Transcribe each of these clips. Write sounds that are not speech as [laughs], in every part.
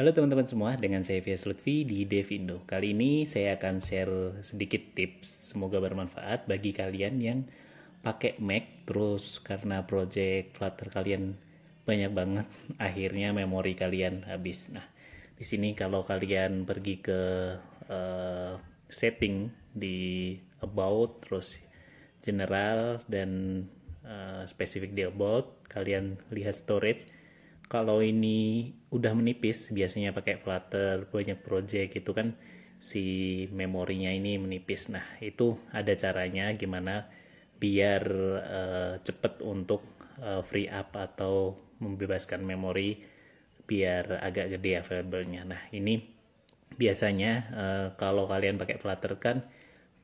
Halo teman-teman semua, dengan saya Fias Lutfi di Devindo. Kali ini saya akan share sedikit tips, semoga bermanfaat bagi kalian yang pakai Mac, terus karena project Flutter kalian banyak banget, [laughs] akhirnya memori kalian habis. Nah, di sini kalau kalian pergi ke uh, setting di About, terus General dan uh, spesifik di About, kalian lihat storage, kalau ini udah menipis biasanya pakai Flutter banyak project itu kan si memorinya ini menipis. Nah itu ada caranya gimana biar uh, cepet untuk uh, free up atau membebaskan memori biar agak gede available-nya. Nah ini biasanya uh, kalau kalian pakai Flutter kan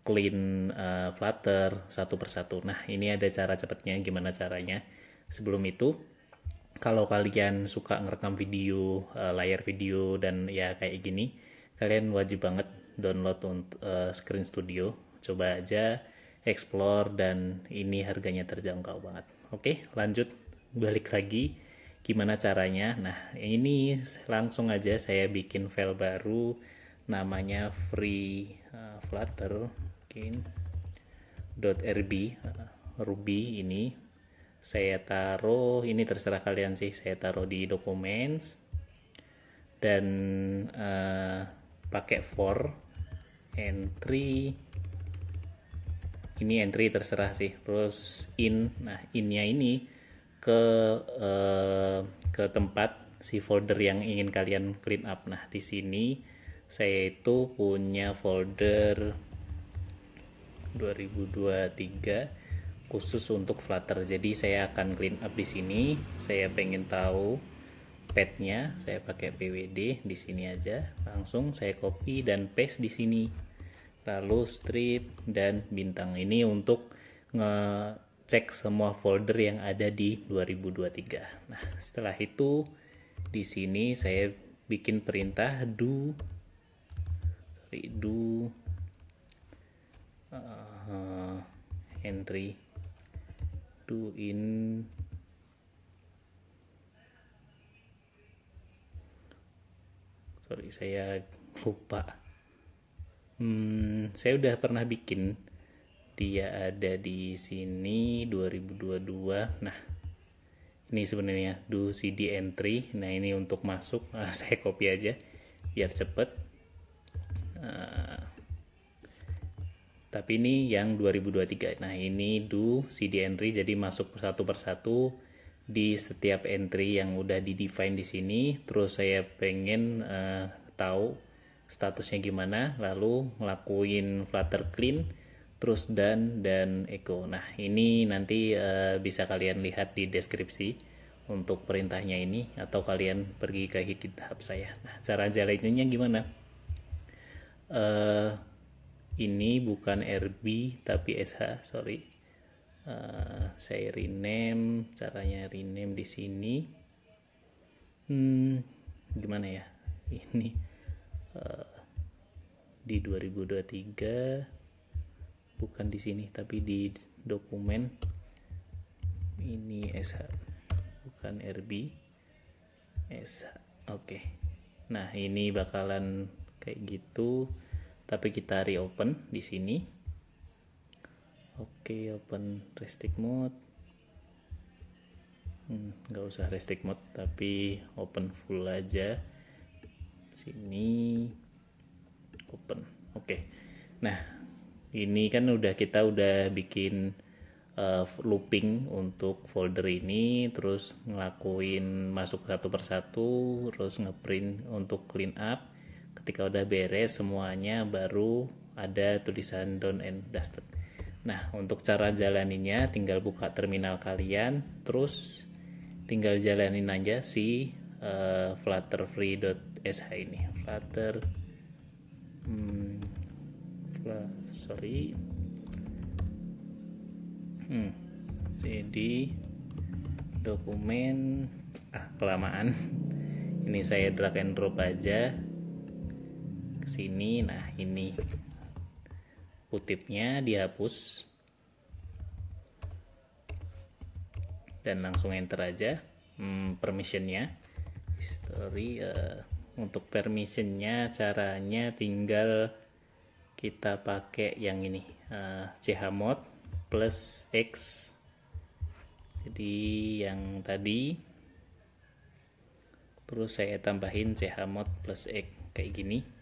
clean uh, Flutter satu persatu. Nah ini ada cara cepetnya gimana caranya. Sebelum itu kalau kalian suka ngerekam video uh, layar video dan ya kayak gini kalian wajib banget download untuk uh, Screen Studio. Coba aja explore dan ini harganya terjangkau banget. Oke lanjut. Balik lagi. Gimana caranya? Nah ini langsung aja saya bikin file baru. Namanya free uh, flutter. Mungkin .rb uh, ruby ini saya taruh ini terserah kalian sih saya taruh di documents. Dan uh, pakai for entry. Ini entry terserah sih. Terus in nah innya ini ke uh, ke tempat si folder yang ingin kalian clean up. Nah di sini saya itu punya folder 2023 khusus untuk Flutter. Jadi saya akan clean up di sini. Saya pengen tahu petnya, saya pakai pwd di sini aja. Langsung saya copy dan paste di sini. Lalu strip dan bintang ini untuk ngecek semua folder yang ada di 2023. Nah, setelah itu di sini saya bikin perintah do sorry do uh, entry to in sorry saya lupa. Hmm, saya udah pernah bikin. Dia ada di sini 2022 nah ini sebenarnya do cd entry. Nah ini untuk masuk. Nah, [laughs] saya copy aja biar cepet. Nah, tapi ini yang 2023 nah ini do cd entry jadi masuk satu persatu di setiap entry yang udah di define di sini. Terus saya pengen uh, tahu statusnya gimana lalu ngelakuin flutter clean terus dan dan echo nah ini nanti uh, bisa kalian lihat di deskripsi untuk perintahnya ini atau kalian pergi ke GitHub saya. Nah cara jalannya gimana? Uh, ini bukan RB tapi SH sorry. Uh, saya rename caranya rename di sini. Hmm, gimana ya? Ini uh, di 2023 bukan di sini tapi di dokumen. Ini SH bukan RB SH oke. Okay. nah ini bakalan kayak gitu tapi kita reopen di sini. Oke open restrict mode. Hmm, nggak usah restrict mode tapi open full aja. Sini open. Oke. Nah ini kan udah kita udah bikin uh, looping untuk folder ini terus ngelakuin masuk satu persatu terus ngeprint untuk clean up ketika udah beres semuanya baru ada tulisan down and dusted. Nah untuk cara jalaninya tinggal buka terminal kalian terus tinggal jalanin aja si uh, flutterfree.sh ini. Flutter hmm, sorry. Hmm, jadi dokumen ah kelamaan. [laughs] Ini saya drag and drop aja ke sini nah ini kutipnya dihapus. Dan langsung enter aja hmm, permissionnya. History uh, untuk permissionnya caranya tinggal kita pakai yang ini uh, chmod plus x. Jadi yang tadi terus saya tambahin chmod plus x kayak gini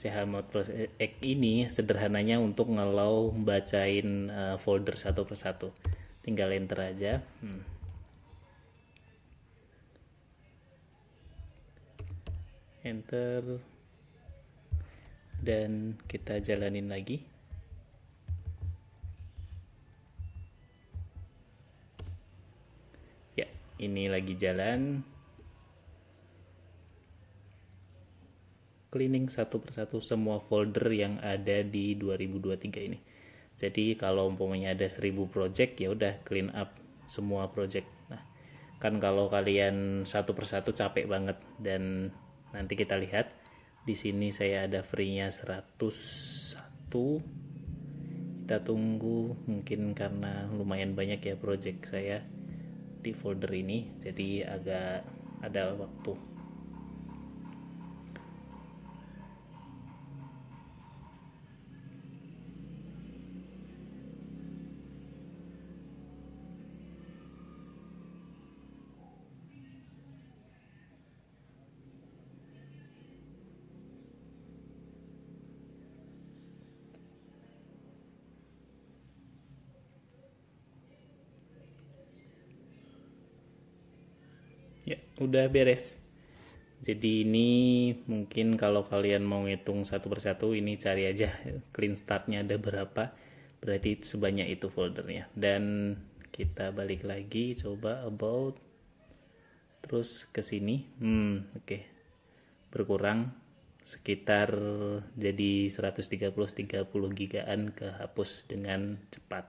chmod plus x ini sederhananya untuk ngelau bacain uh, folder satu persatu. Tinggal enter aja. Hmm. enter. Dan kita jalanin lagi. Ya ini lagi jalan cleaning satu persatu semua folder yang ada di 2023 ini. Jadi kalau umpamanya ada 1000 project ya udah clean up semua project. Nah kan kalau kalian satu persatu capek banget dan nanti kita lihat di sini saya ada free-nya 101 kita tunggu mungkin karena lumayan banyak ya project saya di folder ini jadi agak ada waktu udah beres. Jadi ini mungkin kalau kalian mau ngitung satu persatu ini cari aja clean startnya ada berapa. Berarti sebanyak itu foldernya. Dan kita balik lagi coba about terus ke sini. Hmm, oke. Okay. Berkurang sekitar jadi 130 30 gigaan kehapus dengan cepat.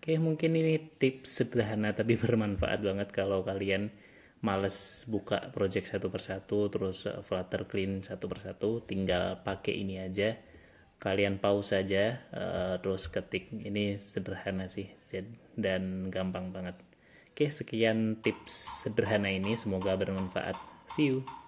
Oke, mungkin ini tips sederhana tapi [laughs] bermanfaat banget kalau kalian males buka project satu persatu terus uh, Flutter clean satu persatu tinggal pakai ini aja. Kalian pause saja uh, terus ketik. Ini sederhana sih dan gampang banget. Oke sekian tips sederhana ini. Semoga bermanfaat. See you